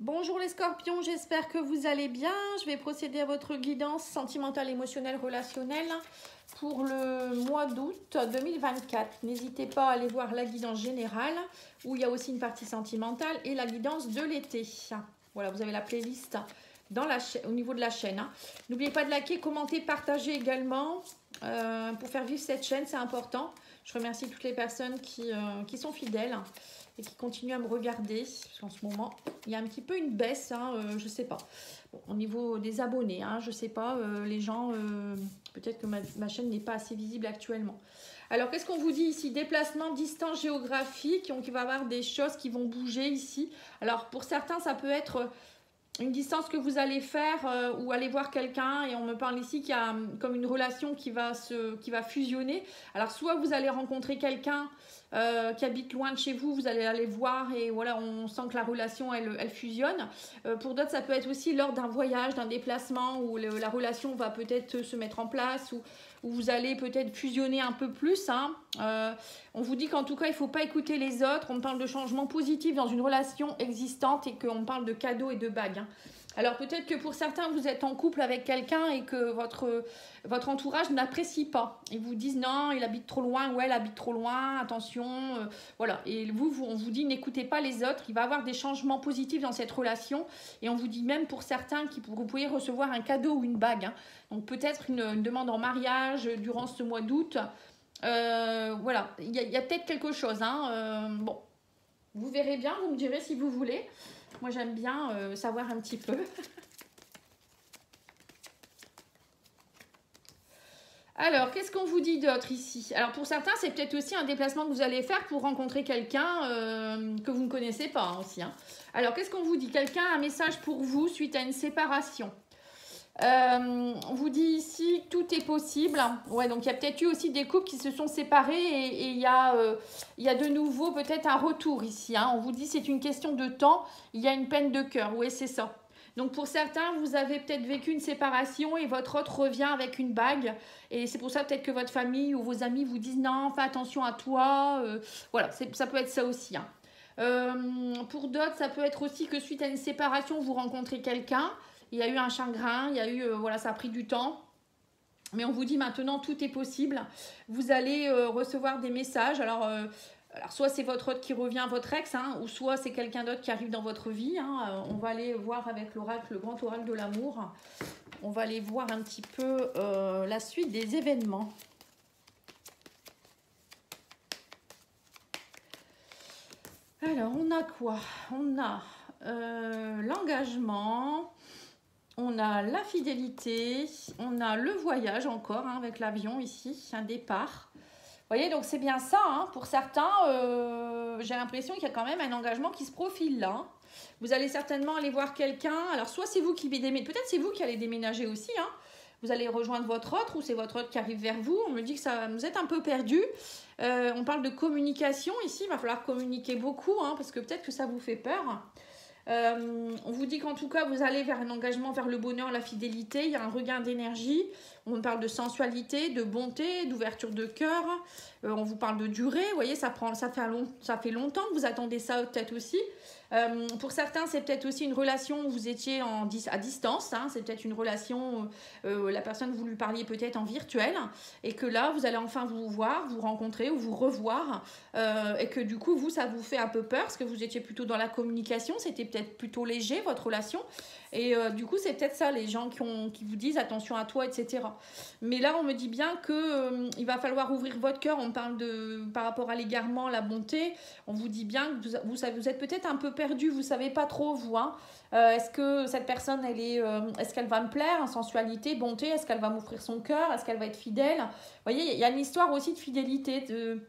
Bonjour les scorpions, j'espère que vous allez bien. Je vais procéder à votre guidance sentimentale, émotionnelle, relationnelle pour le mois d'août 2024. N'hésitez pas à aller voir la guidance générale où il y a aussi une partie sentimentale et la guidance de l'été. Voilà, vous avez la playlist au niveau de la chaîne. Hein. N'oubliez pas de liker, commenter, partager également euh, pour faire vivre cette chaîne, c'est important. Je remercie toutes les personnes qui, euh, qui sont fidèles et qui continuent à me regarder. Parce qu'en ce moment, il y a un petit peu une baisse, hein, euh, je ne sais pas. au niveau des abonnés, hein, je ne sais pas, euh, les gens, euh, peut-être que ma, chaîne n'est pas assez visible actuellement. Alors, qu'est-ce qu'on vous dit ici? Déplacement, distance géographique. Donc, il va y avoir des choses qui vont bouger ici. Alors, pour certains, ça peut être une distance que vous allez faire ou aller voir quelqu'un et on me parle ici qu'il y a comme une relation qui va, fusionner. Alors soit vous allez rencontrer quelqu'un euh, qui habite loin de chez vous, vous allez aller voir et voilà, on sent que la relation elle, elle fusionne. Euh, pour d'autres, ça peut être aussi lors d'un voyage, d'un déplacement où la relation va peut-être se mettre en place ou où vous allez peut-être fusionner un peu plus. Hein. Euh, on vous dit qu'en tout cas, il ne faut pas écouter les autres. On parle de changement positif dans une relation existante et qu'on parle de cadeaux et de bagues. Hein. Alors peut-être que pour certains, vous êtes en couple avec quelqu'un et que votre, votre entourage n'apprécie pas. Ils vous disent non, il habite trop loin, ou elle habite trop loin, attention. Euh, voilà. Et vous, on vous dit n'écoutez pas les autres. Il va y avoir des changements positifs dans cette relation. Et on vous dit même pour certains que vous pouvez recevoir un cadeau ou une bague. Hein. Donc peut-être une, demande en mariage durant ce mois d'août. Euh, voilà, il y a, peut-être quelque chose. Hein. Euh, bon, vous verrez bien, vous me direz si vous voulez. Moi, j'aime bien euh, savoir un petit peu. Alors, qu'est-ce qu'on vous dit d'autre ici? Alors, pour certains, c'est peut-être aussi un déplacement que vous allez faire pour rencontrer quelqu'un euh, que vous ne connaissez pas hein, aussi. Hein. Alors, qu'est-ce qu'on vous dit? Quelqu'un a un message pour vous suite à une séparation? Euh, on vous dit ici, tout est possible. Ouais, donc il y a peut-être eu aussi des couples qui se sont séparés et, il, y a, euh, y a de nouveau peut-être un retour ici. Hein. On vous dit c'est une question de temps, il y a une peine de cœur. Oui, c'est ça. Donc pour certains, vous avez peut-être vécu une séparation et votre autre revient avec une bague. Et c'est pour ça peut-être que votre famille ou vos amis vous disent non, fais attention à toi. Euh, voilà, ça peut être ça aussi. Hein. pour d'autres, ça peut être aussi que suite à une séparation, vous rencontrez quelqu'un il y a eu un chagrin, il y a eu, euh, voilà, ça a pris du temps. Mais on vous dit maintenant, tout est possible. Vous allez euh, recevoir des messages. Alors, euh, soit c'est votre autre qui revient, votre ex, hein, ou soit c'est quelqu'un d'autre qui arrive dans votre vie. Hein. on va aller voir avec l'oracle, le grand oracle de l'amour. On va aller voir un petit peu la suite des événements. Alors, on a quoi? On a l'engagement, on a la fidélité, on a le voyage encore hein, avec l'avion ici, un départ. Vous voyez, donc c'est bien ça. Hein. Pour certains, euh, j'ai l'impression qu'il y a quand même un engagement qui se profile là. Vous allez certainement aller voir quelqu'un. Alors, soit c'est vous qui déménagez, peut-être c'est vous qui allez déménager aussi. Hein. Vous allez rejoindre votre autre ou c'est votre autre qui arrive vers vous. On me dit que ça, vous êtes un peu perdu. Euh, on parle de communication ici. Il va falloir communiquer beaucoup parce que peut-être que ça vous fait peur. Euh, on vous dit qu'en tout cas, vous allez vers un engagement vers le bonheur, la fidélité. Il y a un regain d'énergie. On parle de sensualité, de bonté, d'ouverture de cœur. Euh, on vous parle de durée. Vous voyez, ça, prend, ça, fait, ça fait longtemps que vous attendez ça peut-être aussi. Euh, pour certains, c'est peut-être aussi une relation où vous étiez en, à distance. Hein. c'est peut-être une relation, euh, la personne, vous lui parliez peut-être en virtuel. Et que là, vous allez enfin vous voir, vous rencontrer ou vous revoir. Et que du coup, vous, ça vous fait un peu peur parce que vous étiez plutôt dans la communication. C'était peut-être plutôt léger, votre relation. Et du coup, c'est peut-être ça, les gens qui, vous disent attention à toi, etc. Mais là, on me dit bien que il va falloir ouvrir votre cœur. Parle de par rapport à l'égarement, la bonté. On vous dit bien que vous, vous, vous êtes peut-être un peu perdu, vous savez pas trop vous. Hein. Euh, est-ce que cette personne, elle est, euh, est-ce qu'elle va me plaire en sensualité, bonté Est-ce qu'elle va m'offrir son cœur Est-ce qu'elle va être fidèle? Vous voyez, il y a une histoire aussi de fidélité, de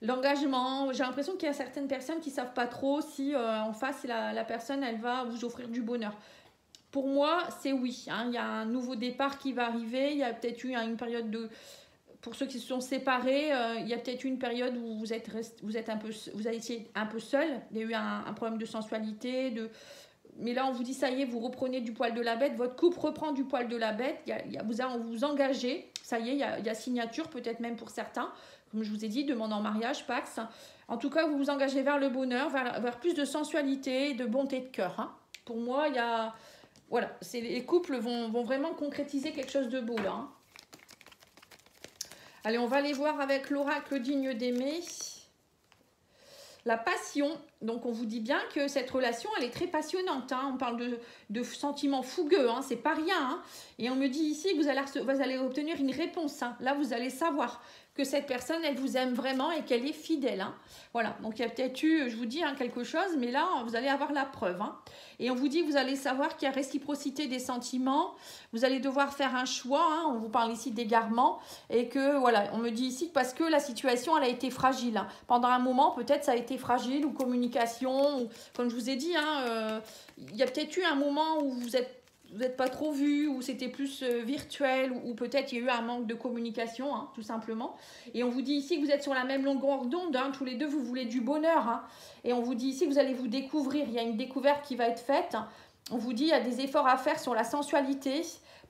l'engagement. J'ai l'impression qu'il y a certaines personnes qui savent pas trop si euh, en face la, personne, elle va vous offrir du bonheur. Pour moi, c'est oui. Hein. Il y a un nouveau départ qui va arriver. Il y a peut-être eu une période de pour ceux qui se sont séparés, euh, il y a peut-être une période où vous êtes, un peu, un peu seul. Il y a eu un, problème de sensualité, de. Mais là, on vous dit ça y est, vous reprenez du poil de la bête. Votre couple reprend du poil de la bête. Il y a, vous, vous engagez. Ça y est, il y a, signature, peut-être même pour certains. Comme je vous ai dit, demande en mariage, Pax. En tout cas, vous vous engagez vers le bonheur, vers, vers plus de sensualité, de bonté de cœur. Hein pour moi, il y a... Voilà, les couples vont, vraiment concrétiser quelque chose de beau là. Hein. Allez, on va aller voir avec l'oracle digne d'aimer. La passion, donc on vous dit bien que cette relation, elle est très passionnante. Hein. On parle de, sentiments fougueux, hein. c'est pas rien. Hein. Et on me dit ici que vous allez, vous allez obtenir une réponse. Là, vous allez savoir que cette personne, elle vous aime vraiment et qu'elle est fidèle. Hein. Voilà, donc il y a peut-être eu, je vous dis, hein, quelque chose, mais là, vous allez avoir la preuve. Hein. Et on vous dit, vous allez savoir qu'il y a réciprocité des sentiments, vous allez devoir faire un choix, on vous parle ici d'égarement, et que, voilà, on me dit ici parce que la situation, elle a été fragile. Pendant un moment, peut-être ça a été fragile, ou communication, comme je vous ai dit, euh, il y a peut-être eu un moment où vous êtes n'êtes pas trop vu ou c'était plus euh, virtuel ou, peut-être il y a eu un manque de communication, hein, tout simplement. Et on vous dit ici que vous êtes sur la même longueur d'onde, hein, tous les deux vous voulez du bonheur. Hein. Et on vous dit ici que vous allez vous découvrir, il y a une découverte qui va être faite. On vous dit il y a des efforts à faire sur la sensualité.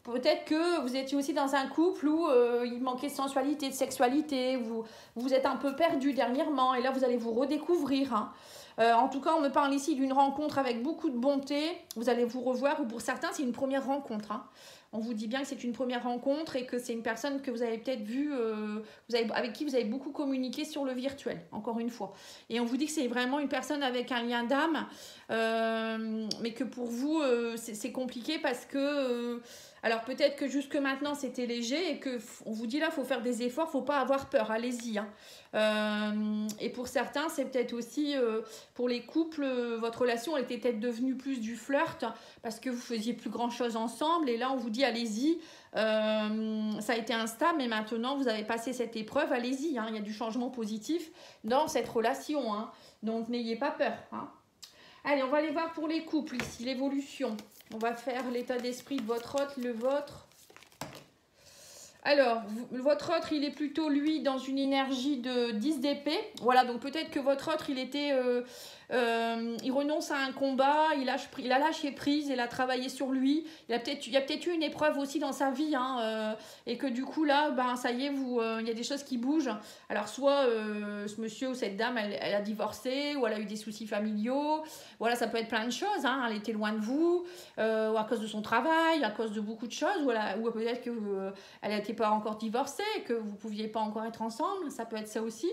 Peut-être que vous étiez aussi dans un couple où euh, il manquait de sensualité, de sexualité, vous, vous êtes un peu perdu dernièrement et là vous allez vous redécouvrir. Euh, en tout cas, on me parle ici d'une rencontre avec beaucoup de bonté. Vous allez vous revoir, ou pour certains, c'est une première rencontre. Hein. On vous dit bien que c'est une première rencontre et que c'est une personne que vous avez peut-être vue, euh, avec qui vous avez beaucoup communiqué sur le virtuel, encore une fois. Et on vous dit que c'est vraiment une personne avec un lien d'âme, euh, mais que pour vous, c'est compliqué parce que alors peut-être que jusque maintenant c'était léger et que on vous dit là faut faire des efforts, faut pas avoir peur, allez-y. Hein. Euh, et pour certains c'est peut-être aussi euh, pour les couples euh, votre relation était peut-être devenue plus du flirt parce que vous faisiez plus grand chose ensemble et là on vous dit allez-y. ça a été instable mais maintenant vous avez passé cette épreuve, allez-y. Hein. il y a du changement positif dans cette relation, hein. donc n'ayez pas peur. Allez, on va aller voir pour les couples ici, l'évolution. On va faire l'état d'esprit de votre hôte, le vôtre. Alors, votre autre, il est plutôt, lui, dans une énergie de 10 d'épée. Voilà, donc peut-être que votre autre, il était euh, euh, il renonce à un combat, il, a lâché prise, il a travaillé sur lui. Il, a peut-être, y a peut-être eu une épreuve aussi dans sa vie, hein, euh, et que du coup, là, ben, ça y est, euh, il y a des choses qui bougent. Alors, soit ce monsieur ou cette dame, elle, a divorcé, ou elle a eu des soucis familiaux. Voilà, ça peut être plein de choses. Hein. elle était loin de vous, ou à cause de son travail, à cause de beaucoup de choses, ou, ou peut-être qu'elle n'était pas encore divorcée, que vous ne pouviez pas encore être ensemble. Ça peut être ça aussi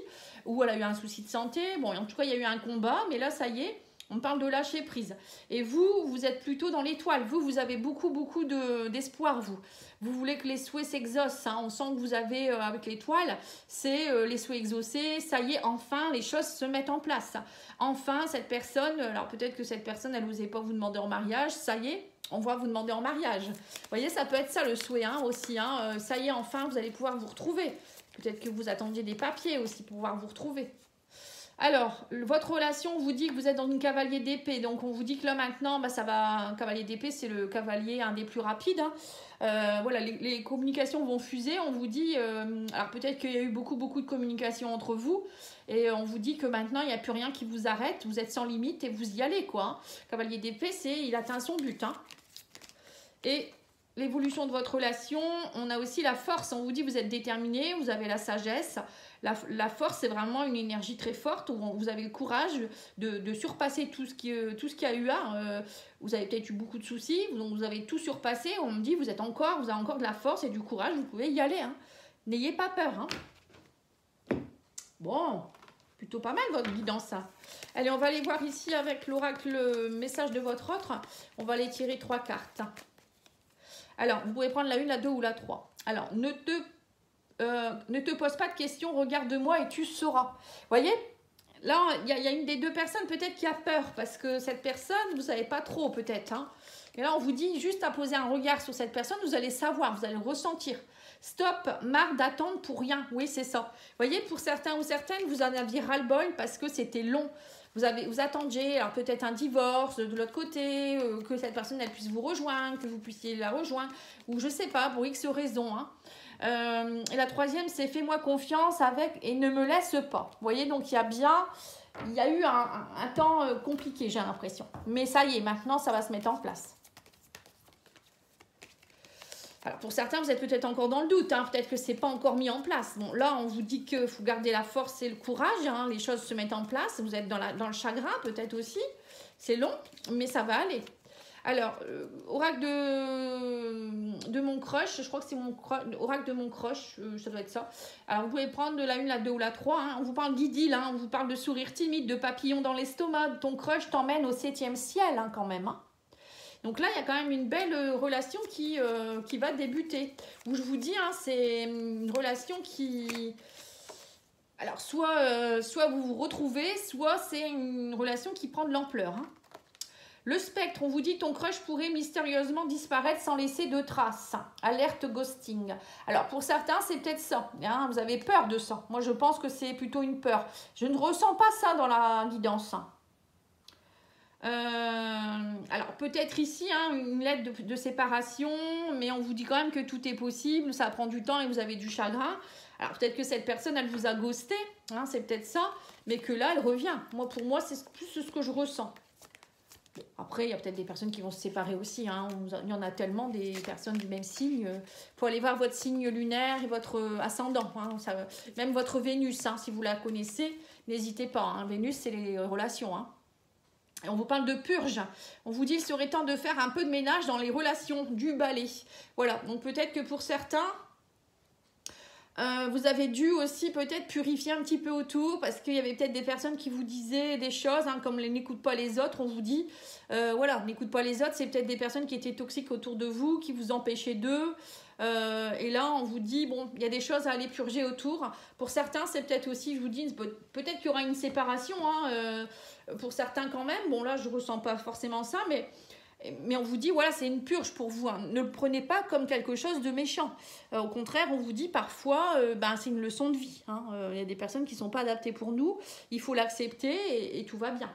ou elle a eu un souci de santé. Bon, en tout cas, il y a eu un combat, mais là, ça y est, on parle de lâcher prise. Et vous, vous êtes plutôt dans l'étoile. Vous, vous avez beaucoup, beaucoup d'espoir, vous. Vous voulez que les souhaits s'exaucent. Hein. On sent que vous avez, euh, avec l'étoile, c'est euh, les souhaits exaucés. Ça y est, enfin, les choses se mettent en place. Enfin, cette personne, alors peut-être que cette personne, elle n'osait pas vous demander en mariage. Ça y est, on va vous demander en mariage. Vous voyez, ça peut être ça le souhait hein, aussi. Hein. Euh, ça y est, enfin, vous allez pouvoir vous retrouver. Peut-être que vous attendiez des papiers aussi pour pouvoir vous retrouver. Alors, votre relation vous dit que vous êtes dans une cavalier d'épée. Donc, on vous dit que là, maintenant, bah, ça va. Un cavalier d'épée, c'est le cavalier un des plus rapides. Hein. Euh, voilà, les, communications vont fuser. On vous dit. Euh, alors, peut-être qu'il y a eu beaucoup, beaucoup de communication entre vous. Et on vous dit que maintenant, il n'y a plus rien qui vous arrête. Vous êtes sans limite et vous y allez, quoi. Hein. Cavalier d'épée, c'est. Il atteint son but. Hein. Et l'évolution de votre relation, on a aussi la force. On vous dit vous êtes déterminé, vous avez la sagesse. La, force, c'est vraiment une énergie très forte vous avez le courage de, surpasser tout ce qui, euh, tout ce qui a eu. Euh, vous avez peut-être eu beaucoup de soucis, vous avez tout surpassé. On me dit vous êtes encore, vous avez encore de la force et du courage, vous pouvez y aller. Hein. N'ayez pas peur. Hein. Bon, plutôt pas mal votre guidance ça. Allez, on va aller voir ici avec l'oracle message de votre autre. On va aller tirer trois cartes. Alors, vous pouvez prendre la 1, la 2 ou la 3. Alors, ne te, euh, ne te pose pas de questions, regarde-moi et tu sauras. voyez? Là, il y, a une des deux personnes peut-être qui a peur parce que cette personne, vous ne savez pas trop peut-être. Hein. Et là, on vous dit juste à poser un regard sur cette personne, vous allez savoir, vous allez ressentir. Stop, marre d'attendre pour rien. Oui, c'est ça. Vous voyez, pour certains ou certaines, vous en aviez ras-le-bol parce que c'était long vous, avez, attendiez alors peut-être un divorce de l'autre côté, euh, que cette personne puisse vous rejoindre, que vous puissiez la rejoindre, ou je sais pas, pour X raisons. Hein. Euh, et la troisième, c'est fais-moi confiance avec et ne me laisse pas. Vous voyez, donc il y a bien, il y a eu un, un temps euh, compliqué, j'ai l'impression. Mais ça y est, maintenant ça va se mettre en place. Alors pour certains, vous êtes peut-être encore dans le doute, hein. peut-être que c'est pas encore mis en place. Bon, là, on vous dit qu'il faut garder la force et le courage, hein. les choses se mettent en place, vous êtes dans, la, dans le chagrin peut-être aussi, c'est long, mais ça va aller. Alors, euh, oracle de, de mon crush, je crois que c'est mon oracle de mon crush, euh, ça doit être ça. Alors, vous pouvez prendre de la 1, la 2 ou la 3. Hein. On vous parle d'idylle, hein. on vous parle de sourire timide, de papillon dans l'estomac. Ton crush t'emmène au septième ciel hein, quand même. Donc là, il y a quand même une belle euh, relation qui, qui va débuter. Où je vous dis, c'est une relation qui... Alors, soit, soit vous vous retrouvez, soit c'est une relation qui prend de l'ampleur. Le spectre, on vous dit ton crush pourrait mystérieusement disparaître sans laisser de traces. Alerte ghosting. Alors pour certains, c'est peut-être ça. Hein, vous avez peur de ça. Moi, je pense que c'est plutôt une peur. Je ne ressens pas ça dans la guidance. Euh, alors peut-être ici hein, une lettre de, séparation, mais on vous dit quand même que tout est possible, ça prend du temps et vous avez du chagrin. Alors peut-être que cette personne, elle vous a ghosté, hein, c'est peut-être ça, mais que là, elle revient. Moi, pour moi, c'est plus ce que je ressens. Après, il y a peut-être des personnes qui vont se séparer aussi. Hein. Il y en a tellement des personnes du même signe. Il faut aller voir votre signe lunaire et votre ascendant. Hein. même votre Vénus, si vous la connaissez, n'hésitez pas. Vénus, c'est les relations. On vous parle de purge. On vous dit qu'il serait temps de faire un peu de ménage dans les relations, du balai. Voilà, donc peut-être que pour certains, euh, vous avez dû aussi peut-être purifier un petit peu autour parce qu'il y avait peut-être des personnes qui vous disaient des choses hein, comme n'écoute pas les autres. On vous dit, euh, voilà, n'écoute pas les autres. C'est peut-être des personnes qui étaient toxiques autour de vous, qui vous empêchaient d'eux. Euh, et là, on vous dit, bon, il y a des choses à aller purger autour. Pour certains, c'est peut-être aussi, je vous dis, peut-être qu'il y aura une séparation. Hein, pour certains quand même. Bon, là, je ressens pas forcément ça, mais mais on vous dit, voilà, c'est une purge pour vous. Hein. Ne le prenez pas comme quelque chose de méchant. Euh, au contraire, on vous dit parfois, euh, ben, c'est une leçon de vie. Hein. Euh, il y a des personnes qui ne sont pas adaptées pour nous. Il faut l'accepter et, tout va bien.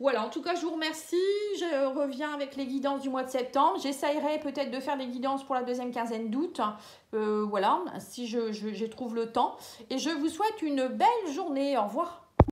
Voilà, en tout cas, je vous remercie. Je reviens avec les guidances du mois de septembre. J'essayerai peut-être de faire des guidances pour la deuxième quinzaine d'août. voilà, si je, je trouve le temps. Et je vous souhaite une belle journée. Au revoir.